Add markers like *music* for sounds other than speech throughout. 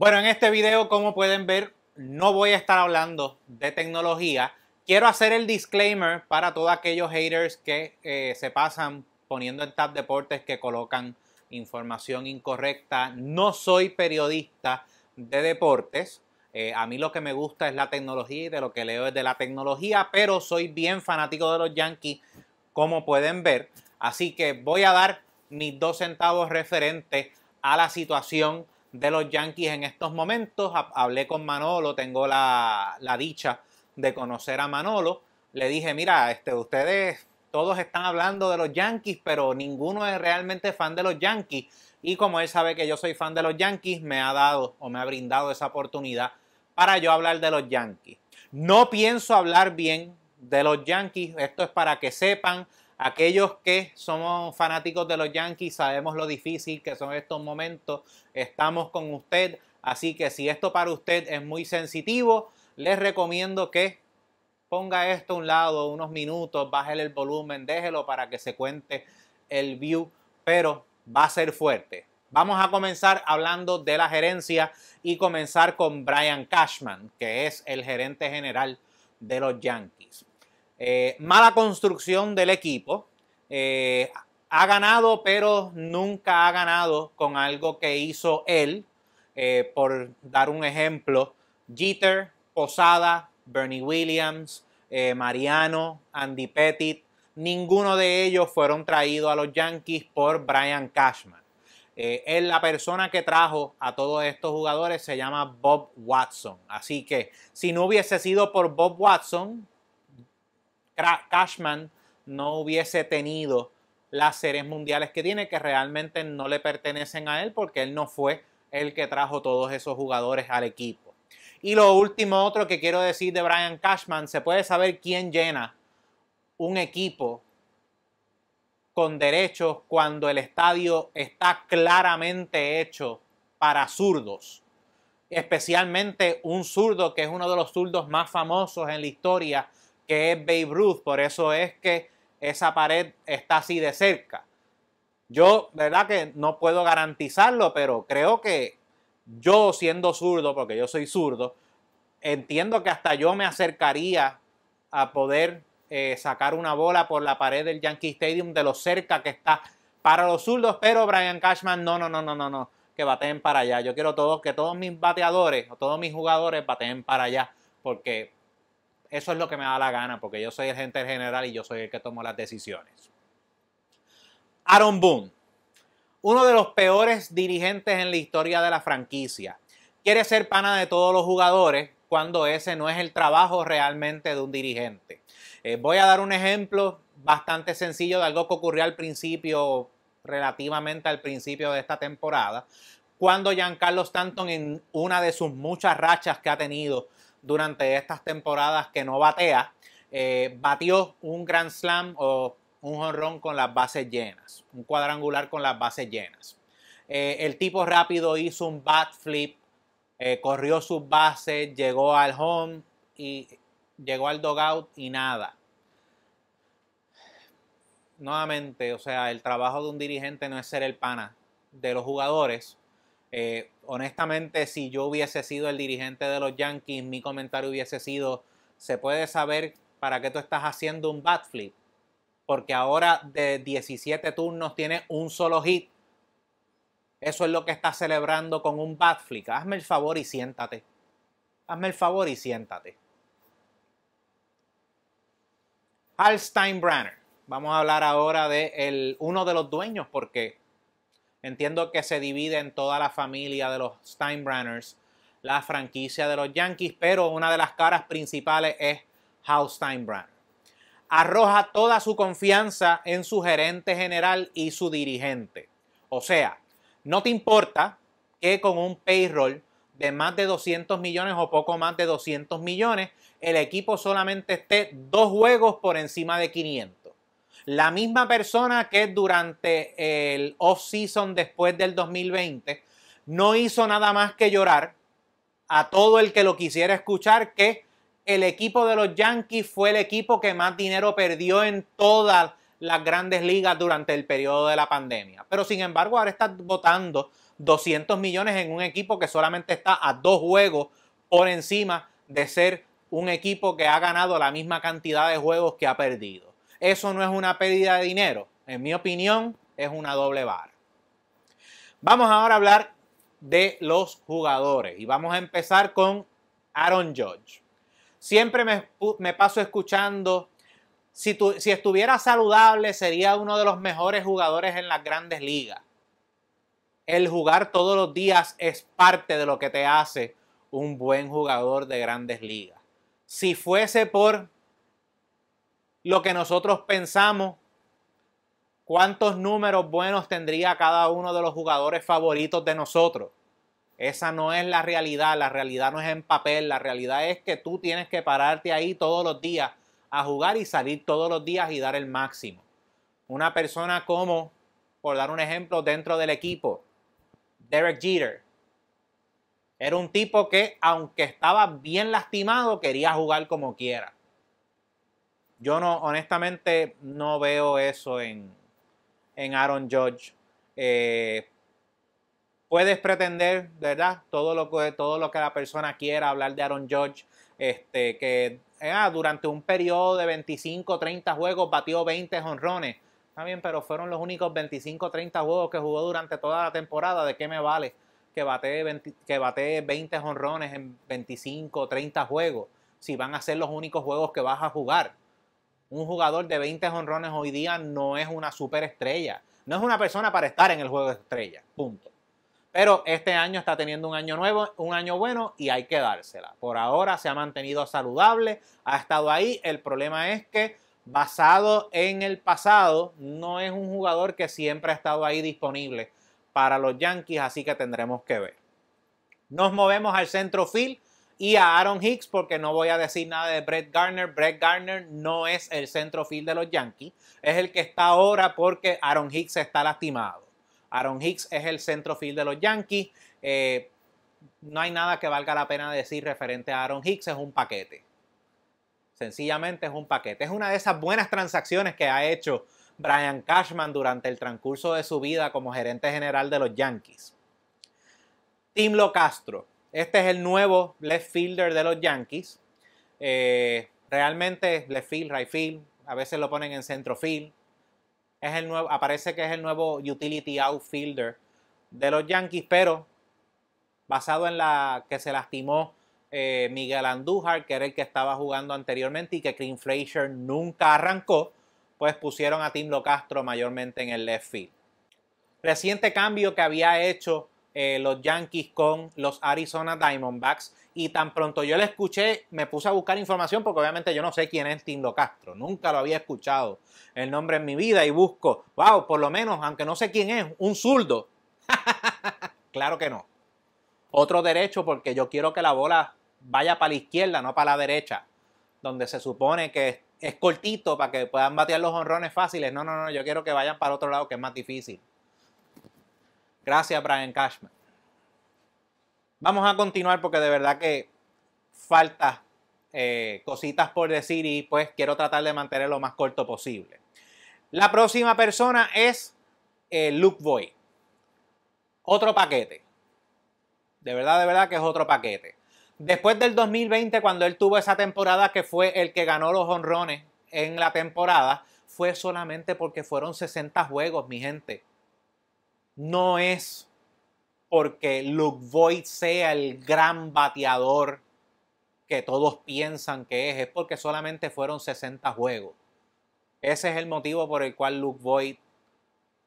Bueno, en este video, como pueden ver, no voy a estar hablando de tecnología. Quiero hacer el disclaimer para todos aquellos haters que eh, se pasan poniendo en Tab Deportes que colocan información incorrecta. No soy periodista de deportes. Eh, a mí lo que me gusta es la tecnología y de lo que leo es de la tecnología, pero soy bien fanático de los Yankees, como pueden ver. Así que voy a dar mis dos centavos referente a la situación de los Yankees en estos momentos. Hablé con Manolo, tengo la, dicha de conocer a Manolo. Le dije, mira, este, ustedes todos están hablando de los Yankees, pero ninguno es realmente fan de los Yankees. Y como él sabe que yo soy fan de los Yankees, me ha dado o me ha brindado esa oportunidad para yo hablar de los Yankees. No pienso hablar bien de los Yankees, esto es para que sepan Aquellos que somos fanáticos de los Yankees sabemos lo difícil que son estos momentos. Estamos con usted. Así que si esto para usted es muy sensitivo, les recomiendo que ponga esto a un lado unos minutos, bájele el volumen, déjelo para que se cuente el view, pero va a ser fuerte. Vamos a comenzar hablando de la gerencia y comenzar con Brian Cashman, que es el gerente general de los Yankees. Eh, mala construcción del equipo. Eh, ha ganado, pero nunca ha ganado con algo que hizo él. Eh, por dar un ejemplo, Jeter, Posada, Bernie Williams, Mariano, Andy Pettit, ninguno de ellos fueron traídos a los Yankees por Brian Cashman. él, la persona que trajo a todos estos jugadores se llama Bob Watson. Así que si no hubiese sido por Bob Watson, Cashman no hubiese tenido las series mundiales que tiene, que realmente no le pertenecen a él porque él no fue el que trajo todos esos jugadores al equipo. Y lo último, otro que quiero decir de Brian Cashman, se puede saber quién llena un equipo con derechos cuando el estadio está claramente hecho para zurdos. Especialmente un zurdo que es uno de los zurdos más famosos en la historia que es Babe Ruth, por eso es que esa pared está así de cerca. Yo, verdad que no puedo garantizarlo, pero creo que yo siendo zurdo, porque yo soy zurdo, entiendo que hasta yo me acercaría a poder eh, sacar una bola por la pared del Yankee Stadium de lo cerca que está para los zurdos, pero Brian Cashman, no, no, no, no, no, no, que bateen para allá. Yo quiero todos, que todos mis bateadores o todos mis jugadores bateen para allá, porque eso es lo que me da la gana, porque yo soy el gerente general y yo soy el que tomo las decisiones. Aaron Boone, uno de los peores dirigentes en la historia de la franquicia. Quiere ser pana de todos los jugadores cuando ese no es el trabajo realmente de un dirigente. Eh, voy a dar un ejemplo bastante sencillo de algo que ocurrió al principio, relativamente al principio de esta temporada, cuando Giancarlo Stanton en una de sus muchas rachas que ha tenido durante estas temporadas que no batea, eh, batió un Grand Slam o un jonrón con las bases llenas, un cuadrangular con las bases llenas. Eh, el tipo rápido hizo un bat flip, eh, corrió sus bases, llegó al home y llegó al dogout y nada. Nuevamente, o sea, el trabajo de un dirigente no es ser el pana de los jugadores, eh, honestamente, si yo hubiese sido el dirigente de los Yankees, mi comentario hubiese sido, ¿se puede saber para qué tú estás haciendo un bat flip? Porque ahora de 17 turnos tienes un solo hit. Eso es lo que estás celebrando con un bat flip. Hazme el favor y siéntate. Hazme el favor y siéntate. Hal Steinbrenner. Vamos a hablar ahora de uno de los dueños, porque Entiendo que se divide en toda la familia de los Steinbrenners la franquicia de los Yankees, pero una de las caras principales es Hal Steinbrenner. Arroja toda su confianza en su gerente general y su dirigente. O sea, no te importa que con un payroll de más de 200 millones o poco más de 200 millones, el equipo solamente esté dos juegos por encima de 500. La misma persona que durante el off-season después del 2020 no hizo nada más que llorar a todo el que lo quisiera escuchar que el equipo de los Yankees fue el equipo que más dinero perdió en todas las grandes ligas durante el periodo de la pandemia. Pero sin embargo ahora está votando 200 millones en un equipo que solamente está a dos juegos por encima de ser un equipo que ha ganado la misma cantidad de juegos que ha perdido. Eso no es una pérdida de dinero. En mi opinión, es una doble vara. Vamos ahora a hablar de los jugadores y vamos a empezar con Aaron Judge. Siempre me, paso escuchando, si, si estuviera saludable sería uno de los mejores jugadores en las grandes ligas. El jugar todos los días es parte de lo que te hace un buen jugador de grandes ligas. Si fuese por lo que nosotros pensamos, ¿cuántos números buenos tendría cada uno de los jugadores favoritos de nosotros? Esa no es la realidad, la realidad no es en papel, la realidad es que tú tienes que pararte ahí todos los días a jugar y salir todos los días y dar el máximo. Una persona como, por dar un ejemplo, dentro del equipo, Derek Jeter, era un tipo que, aunque estaba bien lastimado, quería jugar como quiera. Yo no, honestamente, no veo eso en, en Aaron Judge. Eh, puedes pretender, ¿verdad? Todo lo que, todo lo que la persona quiera hablar de Aaron Judge, este, que ah, durante un periodo de 25, 30 juegos batió 20 honrones. Está bien, pero fueron los únicos 25, 30 juegos que jugó durante toda la temporada. ¿De qué me vale que bate 20, que bate 20 honrones en 25, 30 juegos? Si van a ser los únicos juegos que vas a jugar. Un jugador de 20 honrones hoy día no es una superestrella. No es una persona para estar en el juego de estrella. Punto. Pero este año está teniendo un año nuevo, un año bueno y hay que dársela. Por ahora se ha mantenido saludable, ha estado ahí. El problema es que basado en el pasado, no es un jugador que siempre ha estado ahí disponible para los Yankees, así que tendremos que ver. Nos movemos al centro field y a Aaron Hicks porque no voy a decir nada de Brett Garner. Brett Garner no es el centro field de los Yankees, es el que está ahora porque Aaron Hicks está lastimado. Aaron Hicks es el centrofield de los Yankees. Eh, no hay nada que valga la pena decir referente a Aaron Hicks, es un paquete. Sencillamente es un paquete. Es una de esas buenas transacciones que ha hecho Brian Cashman durante el transcurso de su vida como gerente general de los Yankees. Tim Lo Castro. Este es el nuevo left fielder de los Yankees. Eh, realmente left field, right field. A veces lo ponen en centro field es el nuevo, aparece que es el nuevo utility outfielder de los Yankees, pero basado en la que se lastimó eh, Miguel Andújar, que era el que estaba jugando anteriormente y que Clint Frazier nunca arrancó, pues pusieron a Tim Locastro mayormente en el left field. Reciente cambio que había hecho eh, los Yankees con los Arizona Diamondbacks y tan pronto yo le escuché, me puse a buscar información porque obviamente yo no sé quién es Tim Castro, nunca lo había escuchado el nombre en mi vida y busco, wow, por lo menos, aunque no sé quién es, un zurdo. *laughs* claro que no. Otro derecho porque yo quiero que la bola vaya para la izquierda, no para la derecha, donde se supone que es cortito para que puedan batear los honrones fáciles. No, no, no, yo quiero que vayan para otro lado que es más difícil. Gracias, Brian Cashman. Vamos a continuar porque de verdad que falta eh, cositas por decir y pues quiero tratar de mantener lo más corto posible. La próxima persona es eh, Luke Boy. Otro paquete. De verdad, de verdad que es otro paquete. Después del 2020, cuando él tuvo esa temporada que fue el que ganó los honrones en la temporada, fue solamente porque fueron 60 juegos, mi gente no es porque Luke Voigt sea el gran bateador que todos piensan que es, es porque solamente fueron 60 juegos. Ese es el motivo por el cual Luke Voigt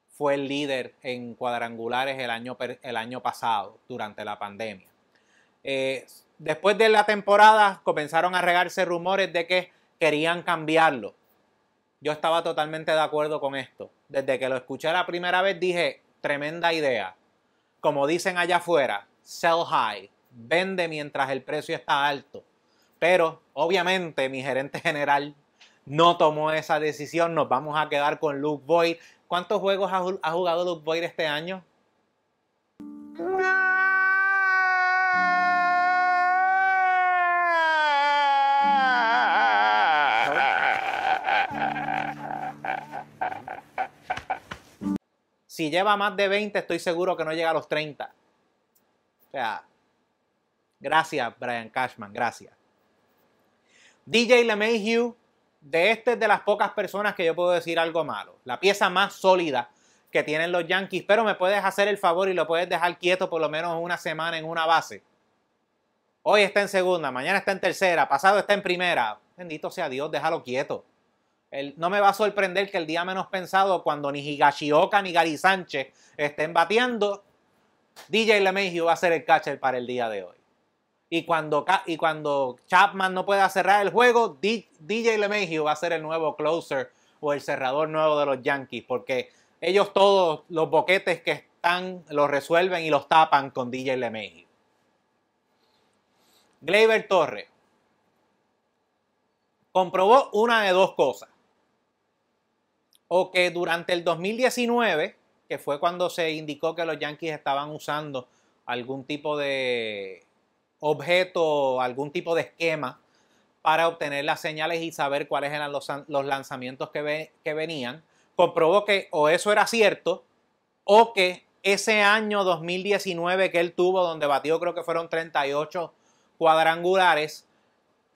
fue el líder en cuadrangulares el año, el año pasado, durante la pandemia. Eh, después de la temporada comenzaron a regarse rumores de que querían cambiarlo. Yo estaba totalmente de acuerdo con esto. Desde que lo escuché la primera vez dije, tremenda idea. Como dicen allá afuera, sell high, vende mientras el precio está alto. Pero obviamente mi gerente general no tomó esa decisión. Nos vamos a quedar con Luke Boyd. ¿Cuántos juegos ha, jugado Luke Boyd este año? Si lleva más de 20, estoy seguro que no llega a los 30. O sea, gracias, Brian Cashman, gracias. DJ LeMahieu, de este es de las pocas personas que yo puedo decir algo malo. La pieza más sólida que tienen los Yankees, pero me puedes hacer el favor y lo puedes dejar quieto por lo menos una semana en una base. Hoy está en segunda, mañana está en tercera, pasado está en primera. Bendito sea Dios, déjalo quieto. No me va a sorprender que el día menos pensado, cuando ni Higashioka ni Gary Sánchez estén batiendo, DJ LeMahieu va a ser el catcher para el día de hoy. Y cuando, y cuando Chapman no pueda cerrar el juego, DJ LeMahieu va a ser el nuevo closer o el cerrador nuevo de los Yankees, porque ellos todos los boquetes que están los resuelven y los tapan con DJ LeMahieu. Gleyber Torres comprobó una de dos cosas. O que durante el 2019, que fue cuando se indicó que los Yankees estaban usando algún tipo de objeto, algún tipo de esquema para obtener las señales y saber cuáles eran los, lanzamientos que, que venían, comprobó que o eso era cierto o que ese año 2019 que él tuvo, donde batió creo que fueron 38 cuadrangulares,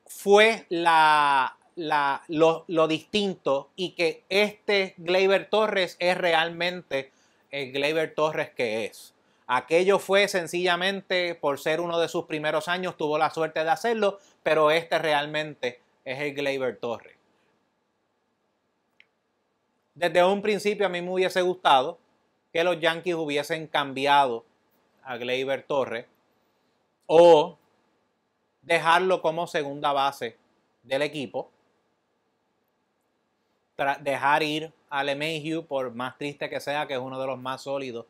fue la, lo, lo, distinto y que este Gleyber Torres es realmente el Gleyber Torres que es. Aquello fue sencillamente por ser uno de sus primeros años, tuvo la suerte de hacerlo, pero este realmente es el Gleyber Torres. Desde un principio a mí me hubiese gustado que los Yankees hubiesen cambiado a Gleyber Torres o dejarlo como segunda base del equipo dejar ir a LeMahieu, por más triste que sea, que es uno de los más sólidos.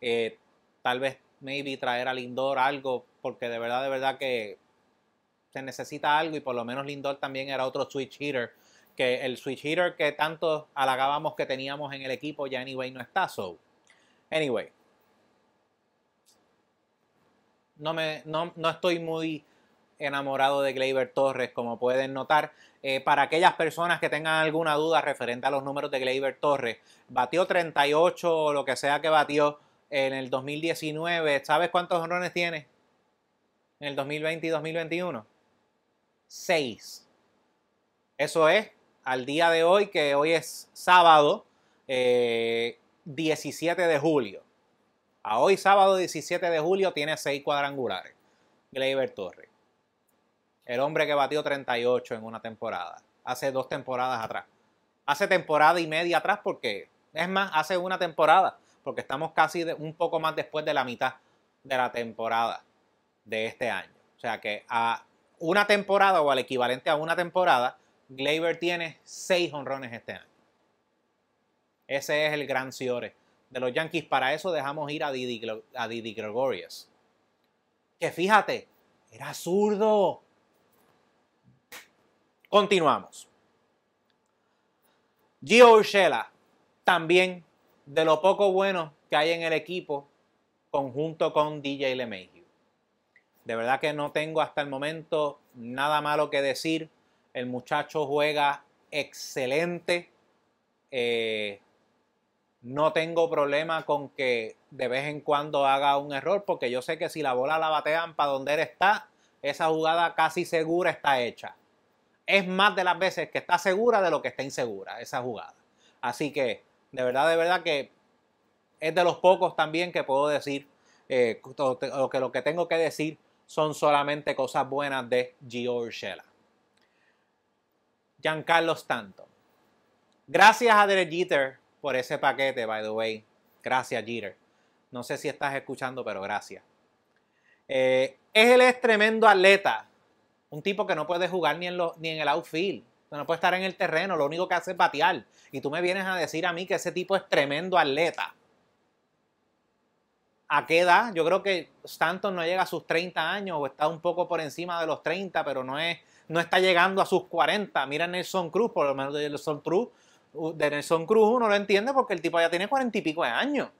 Eh, tal vez, maybe traer a Lindor algo, porque de verdad, de verdad que se necesita algo y por lo menos Lindor también era otro switch hitter. Que el switch hitter que tanto halagábamos que teníamos en el equipo ya anyway no está. So, anyway. No, me, no, no estoy muy enamorado de Gleyber Torres, como pueden notar. Eh, para aquellas personas que tengan alguna duda referente a los números de Gleyber Torres, batió 38 o lo que sea que batió en el 2019. ¿Sabes cuántos honrones tiene en el 2020 y 2021? 6. Eso es al día de hoy, que hoy es sábado 17 eh, de julio. A hoy, sábado 17 de julio, tiene 6 cuadrangulares. Gleyber Torres. El hombre que batió 38 en una temporada. Hace dos temporadas atrás. Hace temporada y media atrás porque, es más, hace una temporada. Porque estamos casi un poco más después de la mitad de la temporada de este año. O sea que a una temporada o al equivalente a una temporada, Gleyber tiene seis honrones este año. Ese es el gran Ciore de los Yankees. Para eso dejamos ir a Didi, a Didi Gregorius. Que fíjate, era zurdo. Continuamos. Gio Urshela, también de lo poco bueno que hay en el equipo, conjunto con DJ LeMahieu. De verdad que no tengo hasta el momento nada malo que decir. El muchacho juega excelente. Eh, no tengo problema con que de vez en cuando haga un error, porque yo sé que si la bola la batean para donde él está, esa jugada casi segura está hecha es más de las veces que está segura de lo que está insegura esa jugada. Así que, de verdad, de verdad que es de los pocos también que puedo decir, eh, que lo que tengo que decir son solamente cosas buenas de Gio Urshela. Giancarlo Stanton. Gracias a Derek Jeter por ese paquete, by the way. Gracias, Jeter. No sé si estás escuchando, pero gracias. Eh, él es tremendo atleta. Un tipo que no puede jugar ni en, ni en el outfield. No puede estar en el terreno. Lo único que hace es batear. Y tú me vienes a decir a mí que ese tipo es tremendo atleta. ¿A qué edad? Yo creo que Stanton no llega a sus 30 años o está un poco por encima de los 30, pero no, es, no está llegando a sus 40. Mira Nelson Cruz, por lo menos de Nelson Cruz. De Nelson Cruz uno lo entiende porque el tipo ya tiene 40 y pico de años.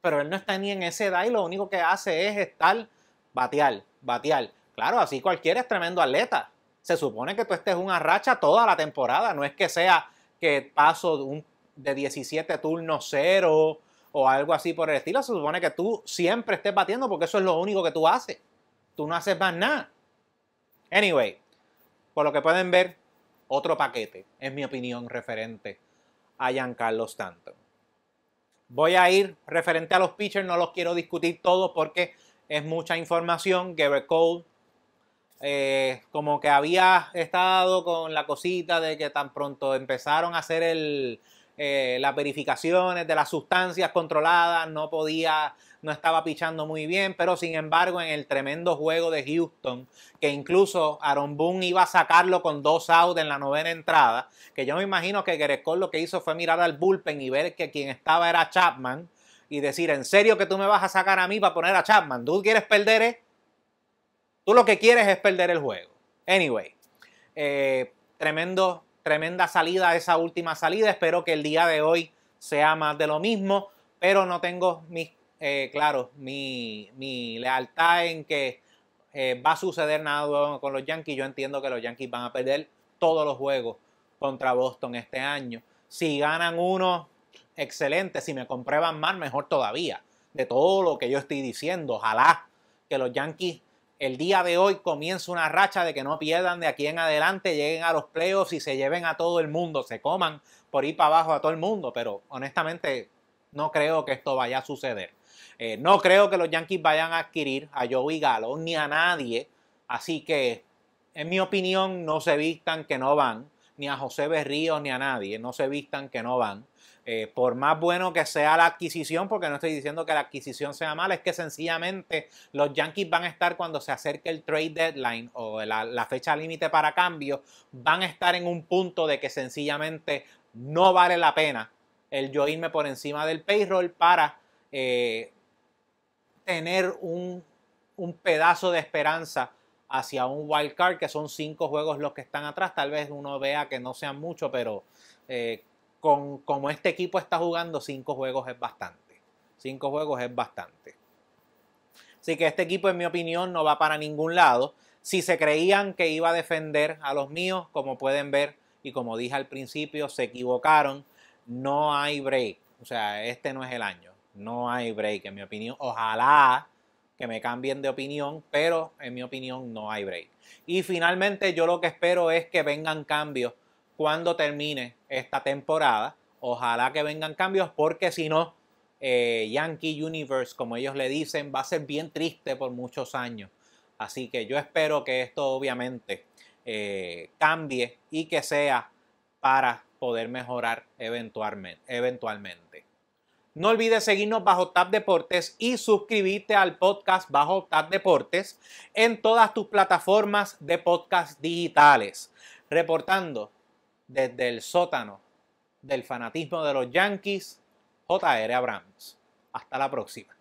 Pero él no está ni en esa edad y lo único que hace es estar batear, batear. Claro, así cualquiera es tremendo atleta. Se supone que tú estés una racha toda la temporada. No es que sea que paso de, un, de 17 turnos cero o algo así por el estilo. Se supone que tú siempre estés batiendo porque eso es lo único que tú haces. Tú no haces más nada. Anyway, por lo que pueden ver, otro paquete, es mi opinión referente a Giancarlo Stanton. Voy a ir referente a los pitchers, no los quiero discutir todos porque es mucha información. Garrett Cole, eh, como que había estado con la cosita de que tan pronto empezaron a hacer el, eh, las verificaciones de las sustancias controladas, no podía, no estaba pichando muy bien, pero sin embargo en el tremendo juego de Houston, que incluso Aaron Boone iba a sacarlo con dos outs en la novena entrada, que yo me imagino que Gerrit lo que hizo fue mirar al bullpen y ver que quien estaba era Chapman y decir, ¿en serio que tú me vas a sacar a mí para poner a Chapman? ¿Tú quieres perder? Eh? Tú lo que quieres es perder el juego. Anyway, eh, tremendo tremenda salida esa última salida. Espero que el día de hoy sea más de lo mismo, pero no tengo mi, eh, claro, mi, lealtad en que eh, va a suceder nada con los Yankees. Yo entiendo que los Yankees van a perder todos los juegos contra Boston este año. Si ganan uno, excelente. Si me comprueban mal, mejor todavía. De todo lo que yo estoy diciendo, ojalá que los Yankees el día de hoy comienza una racha de que no pierdan de aquí en adelante, lleguen a los playoffs y se lleven a todo el mundo, se coman por ir para abajo a todo el mundo, pero honestamente no creo que esto vaya a suceder. Eh, no creo que los Yankees vayan a adquirir a Joey Galo ni a nadie, así que en mi opinión no se vistan que no van, ni a José Berríos ni a nadie, no se vistan que no van. Eh, por más bueno que sea la adquisición, porque no estoy diciendo que la adquisición sea mala, es que sencillamente los Yankees van a estar cuando se acerque el trade deadline o la, fecha límite para cambio, van a estar en un punto de que sencillamente no vale la pena el yo irme por encima del payroll para eh, tener un, pedazo de esperanza hacia un wild card, que son cinco juegos los que están atrás. Tal vez uno vea que no sean mucho, pero eh, con como este equipo está jugando, cinco juegos es bastante. Cinco juegos es bastante. Así que este equipo, en mi opinión, no va para ningún lado. Si se creían que iba a defender a los míos, como pueden ver y como dije al principio, se equivocaron. No hay break. O sea, este no es el año. No hay break, en mi opinión. Ojalá que me cambien de opinión, pero en mi opinión no hay break. Y finalmente yo lo que espero es que vengan cambios cuando termine esta temporada. Ojalá que vengan cambios porque si no, eh, Yankee Universe, como ellos le dicen, va a ser bien triste por muchos años. Así que yo espero que esto obviamente eh, cambie y que sea para poder mejorar eventualmente. eventualmente. No olvides seguirnos bajo Tap Deportes y suscribirte al podcast bajo Tap Deportes en todas tus plataformas de podcast digitales. Reportando desde el sótano del fanatismo de los Yankees, J.R. Abrams. Hasta la próxima.